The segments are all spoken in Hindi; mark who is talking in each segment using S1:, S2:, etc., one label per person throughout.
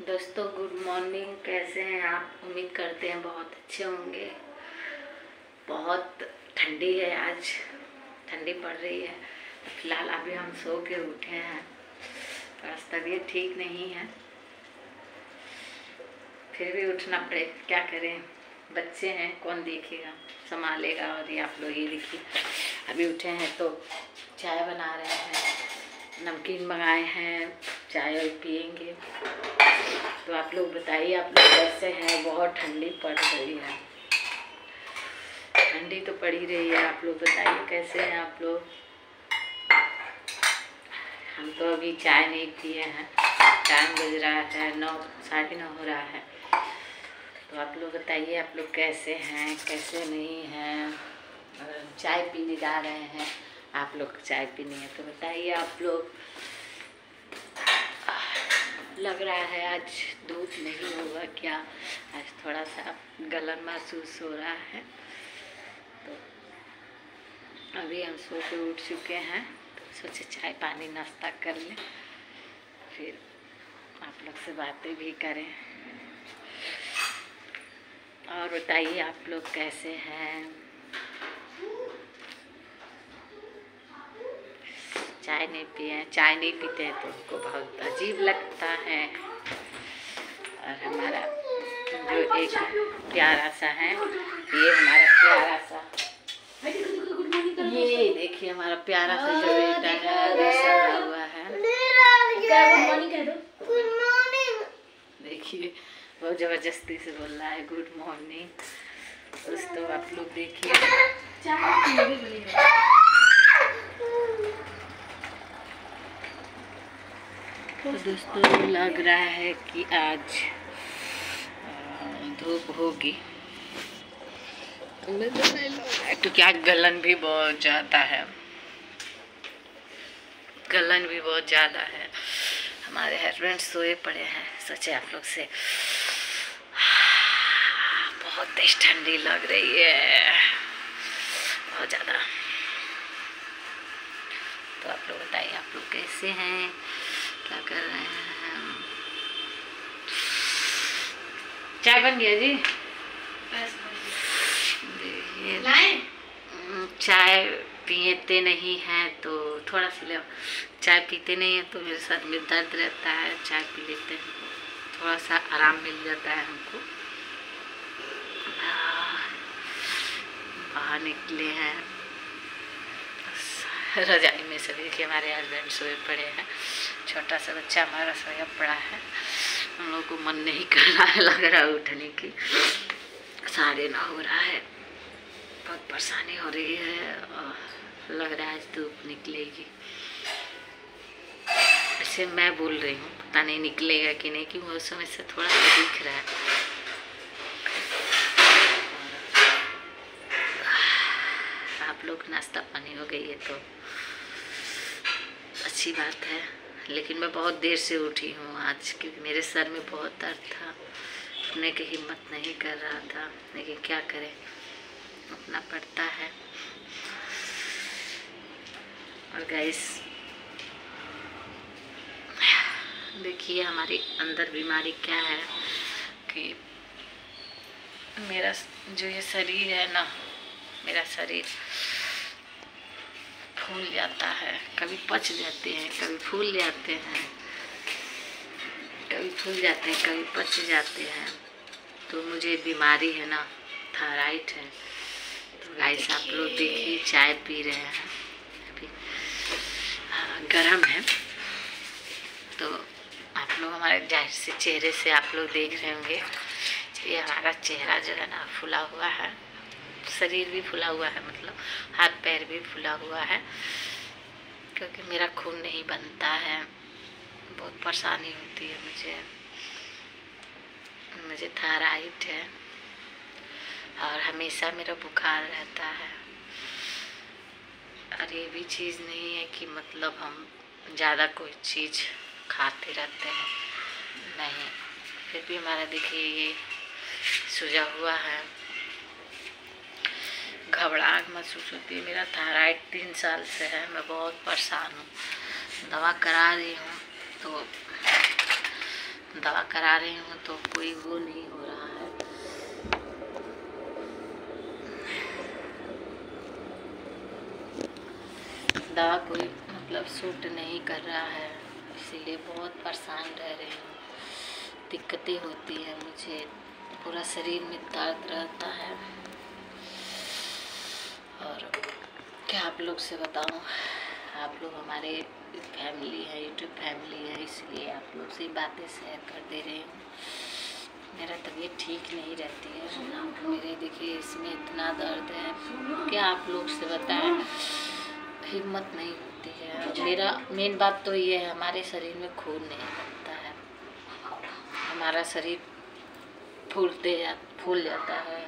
S1: दोस्तों गुड मॉर्निंग कैसे हैं आप? उम्मीद करते हैं बहुत अच्छे होंगे। बहुत ठंडी है आज। ठंडी पड़ रही है। फ़िलहाल अभी हम सो के उठे हैं। बस तबीयत ठीक नहीं है। फिर भी उठना पड़े। क्या करें? बच्चे हैं, कौन देखेगा? संभालेगा और ये आप लोग ये देखिए। अभी उठे हैं तो चाय बना रहे हैं। नमकीन मंगाए हैं। चाय पियेंगे। तो आप लोग बताइए, आप लोग कैसे हैं, बहुत ठंडी पड़ रही है। ठंडी तो पड़ रही है, आप लोग बताइए कैसे हैं आप लोग? हम तो अभी चाय नहीं पिए हैं टाइम बज रहा है, नौ, साढ़े नौ हो रहा है। तो आप लोग बताइए, आप लोग कैसे हैं, कैसे नहीं हैं? चाय पीने जा रहे हैं, आप लोग चाय पीनी है तो बताइए आप लोग। लग रहा है आज धूप नहीं होगा क्या? आज थोड़ा सा गलन महसूस हो रहा है। तो अभी हम सो के उठ चुके हैं। तो सोचे चाय पानी नाश्ता कर लें। फिर आप लोग से बातें भी करें। और बताइए आप लोग कैसे हैं? चाय नहीं पिए, चाय नहीं पीते हैं तो उनको बहुत अजीब लगता है। और हमारा जो एक प्यारा सा है, ये हमारा प्यारा सा। ये देखिए, हमारा प्यारा सा जो बेटा है हुआ है। देखिए, वो ज़बरदस्ती से बोल रहा है गुड मॉर्निंग दोस्तों, आप लोग देखिए। तो दोस्तों लग रहा है कि आज धूप होगी। क्योंकि आज गलन भी बहुत ज़्यादा है। गलन भी बहुत ज़्यादा है। हमारे हस्बैंड सोए पड़े हैं। सोचे आप लोग से। बहुत तेज ठंडी लग रही है। बहुत ज़्यादा। तो आप लोग बताइए आप लोग कैसे हैं? क्या कर रहे हैं चाय बन गया जी। चाय पीते नहीं हैं तो थोड़ा सा ले चाय पीते नहीं हैं तो मेरे साथ में दर्द रहता है। चाय पी लेते हैं। थोड़ा सा आराम मिल जाता है हमको। बाहर निकले हैं। रजाई में सभी के हमारे हस्बैंड सोए पड़े हैं। छोटा सा बच्चा हमारा सोया पड़ा है। हम लोग को मन नहीं कर रहा है लग रहा है उठने की। साढ़े ना हो रहा है। बहुत परेशानी हो रही है लग रहा है आज धूप निकलेगी। ऐसे मैं बोल रही हूँ, पता नहीं निकलेगा कि नहीं, क्योंकि मौसम से थोड़ा सा दिख रहा है। लोग नाश्ता पानी हो गई है तो अच्छी बात है। लेकिन मैं बहुत देर से उठी हूँ आज, क्योंकि मेरे सर में बहुत दर्द था। उठने की हिम्मत नहीं कर रहा था, लेकिन क्या करें? उठना पड़ता है। और गैस देखिए हमारी अंदर बीमारी क्या है कि मेरा जो ये शरीर है ना, मेरा शरीर फूल जाता है, कभी पच जाते हैं, कभी फूल जाते हैं। कभी फूल जाते हैं, कभी पच जाते हैं। तो मुझे बीमारी है ना, थायराइड है। तो गाइस आप लोग देखिए, चाय पी रहे हैं। अभी गर्म है। तो आप लोग हमारे ज़ाहिर से चेहरे से आप लोग देख रहे होंगे ये हमारा चेहरा जो है ना, फुला हुआ है। शरीर भी फुला हुआ है मतलब हाथ पैर भी फुला हुआ है, क्योंकि मेरा खून नहीं बनता है। बहुत परेशानी होती है मुझे। मुझे थायराइड है और हमेशा मेरा बुखार रहता है। और ये भी चीज़ नहीं है कि मतलब हम ज़्यादा कोई चीज़ खाते रहते हैं। नहीं, फिर भी हमारा देखिए ये सूजा हुआ है। घबराहट महसूस होती है। मेरा थायराइड तीन साल से है, मैं बहुत परेशान हूँ। दवा करा रही हूँ तो दवा करा रही हूँ तो कोई वो नहीं हो रहा है। दवा कोई मतलब सूट नहीं कर रहा है, इसीलिए बहुत परेशान रह रही हूँ। दिक्कतें होती है मुझे, पूरा शरीर में दर्द रहता है और क्या आप लोग से बताऊँ, आप लोग हमारे फैमिली है यूट्यूब फैमिली है, इसलिए आप लोग से बातें शेयर कर दे रही हूँ। मेरा तबीयत ठीक नहीं रहती है। मेरे देखिए, इसमें इतना दर्द है क्या आप लोग से बताएँ, हिम्मत नहीं होती है। मेरा मेन बात तो ये है, हमारे शरीर में खून नहीं बनता है। हमारा शरीर फूलते जा, फूल जाता है।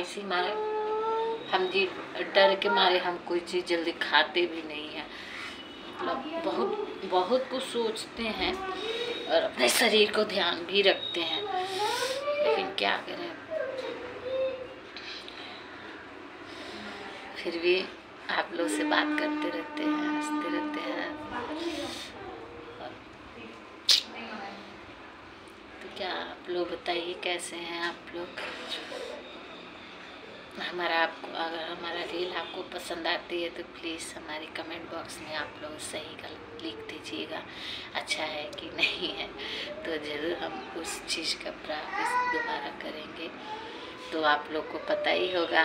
S1: ऐसी मारे हम जी डर के मारे हम कोई चीज़ जल्दी खाते भी नहीं हैं। मतलब बहुत बहुत कुछ सोचते हैं और अपने शरीर को ध्यान भी रखते हैं। लेकिन क्या करें? फिर भी आप लोग से बात करते रहते हैं, हँसते रहते हैं। तो क्या आप लोग बताइए कैसे हैं आप लोग? हमारा आपको, अगर हमारा रील आपको पसंद आती है तो प्लीज़ हमारे कमेंट बॉक्स में आप लोग सही गलत लिख दीजिएगा अच्छा है कि नहीं है। तो ज़रूर हम उस चीज़ का प्रयास दोबारा करेंगे। तो आप लोग को पता ही होगा,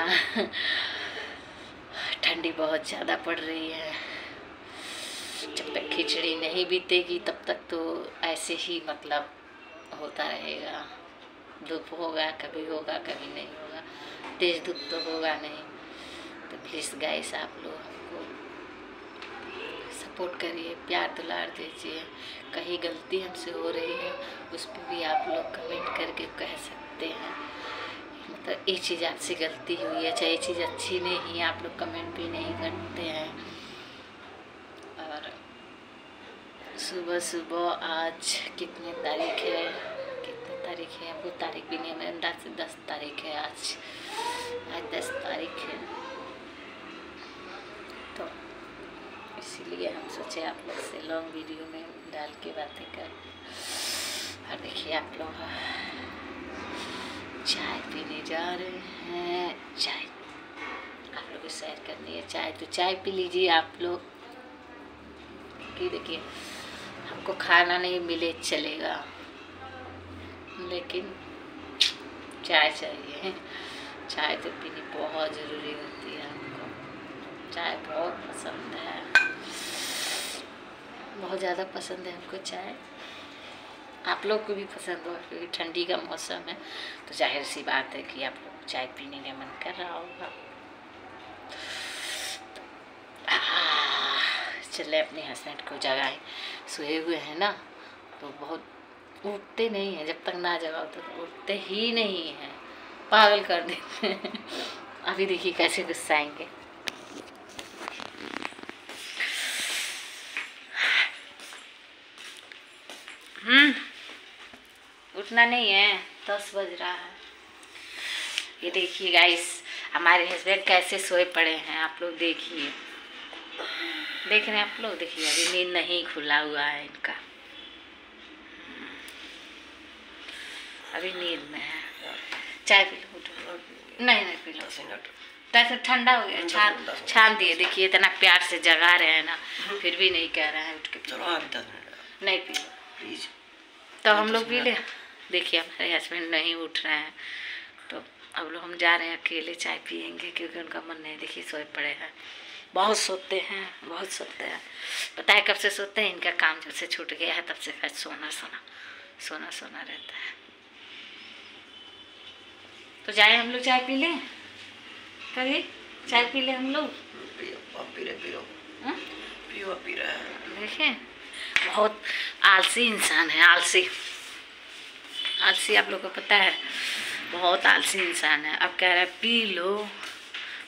S1: ठंडी बहुत ज़्यादा पड़ रही है। जब तक खिचड़ी नहीं बीतेगी, तब तक तो ऐसे ही मतलब होता रहेगा। धूप होगा, कभी होगा, कभी नहीं। होगा तेज धूप तो होगा नहीं। तो प्लीज़ गाइस आप लोग हमको सपोर्ट करिए, प्यार दुलार दीजिए। कहीं गलती हमसे हो रही है, उस पर भी आप लोग कमेंट करके कह सकते हैं। मतलब ये चीज़ आपसे गलती हुई है, चाहे ये चीज़ अच्छी नहीं है, आप लोग कमेंट भी नहीं करते हैं। और सुबह सुबह आज कितने तारीख है? कितने तारीख है? वो तारीख भी नहीं अंदाज से दस तारीख है आज। आज दस तारीख है। तो इसीलिए हम सोचे आप लोग से लॉन्ग वीडियो में डाल के बातें कर। और देखिए आप लोग, चाय पीने जा रहे हैं, चाय आप लोग सैर करनी है चाय। तो चाय पी लीजिए आप लोग। कि देखिए, हमको खाना नहीं मिले, चलेगा। लेकिन चाय चाहिए। चाय तो पीनी बहुत ज़रूरी होती है हमको। चाय बहुत पसंद है। बहुत ज़्यादा पसंद है हमको चाय। आप लोग को भी पसंद हो क्योंकि ठंडी का मौसम है। तो ज़ाहिर सी बात है कि आप लोग चाय पीने का मन कर रहा होगा। चले अपने हस्बैंड को जगाए। सोए हुए हैं ना तो बहुत उठते नहीं हैं। जब तक ना जगाओ तो उठते ही नहीं हैं। पागल कर देते हैं। अभी देखिए कैसे गुस्साएँगे हम्म उठना नहीं है, दस बज रहा है। ये देखिए गाइस हमारे हस्बैंड कैसे सोए पड़े हैं, आप लोग देखिए। देख रहे हैं आप लोग, देखिए अभी नींद नहीं खुला हुआ है इनका। अभी नींद में है। चाय पी लो उठो। नहीं नहीं पी लो। तैसे ठंडा हो गया छान छान दिए। देखिए इतना प्यार से जगा रहे हैं ना फिर भी नहीं कह रहे हैं उठ के पी लो। नहीं पी लो।
S2: प्लीज़।
S1: तो हम लोग पी ले? देखिए हमारे हस्बैंड नहीं उठ रहे हैं। तो अब लोग हम जा रहे हैं अकेले चाय पियेंगे क्योंकि उनका मन नहीं देखिए सोए पड़े हैं। बहुत सोते हैं बहुत सोते हैं। पता है कब से सोते हैं? इनका काम जब से छूट गया है तब से फिर सोना सोना सोना सोना रहता है। तो जाए हम लोग चाय पी लें? कभी चाय पी लें हम लोग। हाँ?
S2: हैं।
S1: देखें बहुत आलसी इंसान है आलसी। आलसी आप लोग को पता है बहुत आलसी इंसान है। अब कह रहा है पी लो।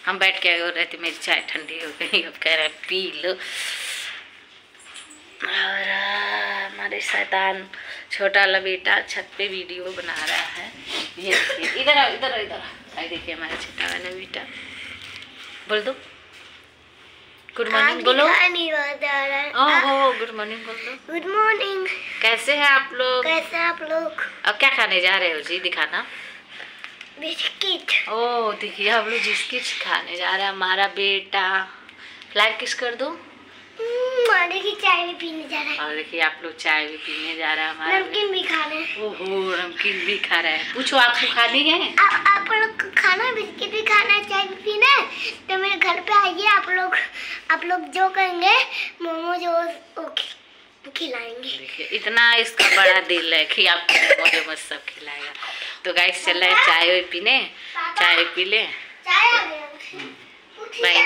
S1: हम बैठ के हो रहे थे मेरी चाय ठंडी हो गई। अब कह रहा है पी लो। और हमारे शैतान छोटा वाला बेटा छत पे वीडियो बना रहा है। ये इधर आओ इधर आओ इधर। आई देखिए हमारा छोटा वाला बेटा बोल दो गुड मॉर्निंग बोलो
S3: है
S1: ओहो गुड मॉर्निंग बोल दो
S3: गुड मॉर्निंग
S1: कैसे हैं आप लोग?
S3: कैसे आप लोग?
S1: अब क्या खाने जा रहे हो जी? दिखाना।
S3: बिस्किट।
S1: ओ देखिए हम लोग जिसकी खाने जा रहे हैं। हमारा बेटा। फ्लैग किस कर दो?
S3: चाय भी पीने जा रहा है।
S1: और देखिए आप लोग चाय भी पीने जा रहा है हमारा
S3: नमकीन भी खा रहे हैं।
S1: ओहो नमकीन भी खा रहा है। पूछो आपको खानी है?
S3: आप आप लोग खाना बिस्किट भी खाना है, चाय भी पीना है, तो मेरे घर पे आइए आप लोग आप लोग जो कहेंगे मोमोज वो वो खिलाएँगे।
S1: इतना इसका बड़ा दिल है कि मत सब खिलाएगा। तो गाइस चल रहा है चाय वाय पीने? चाय पी ले? बाय।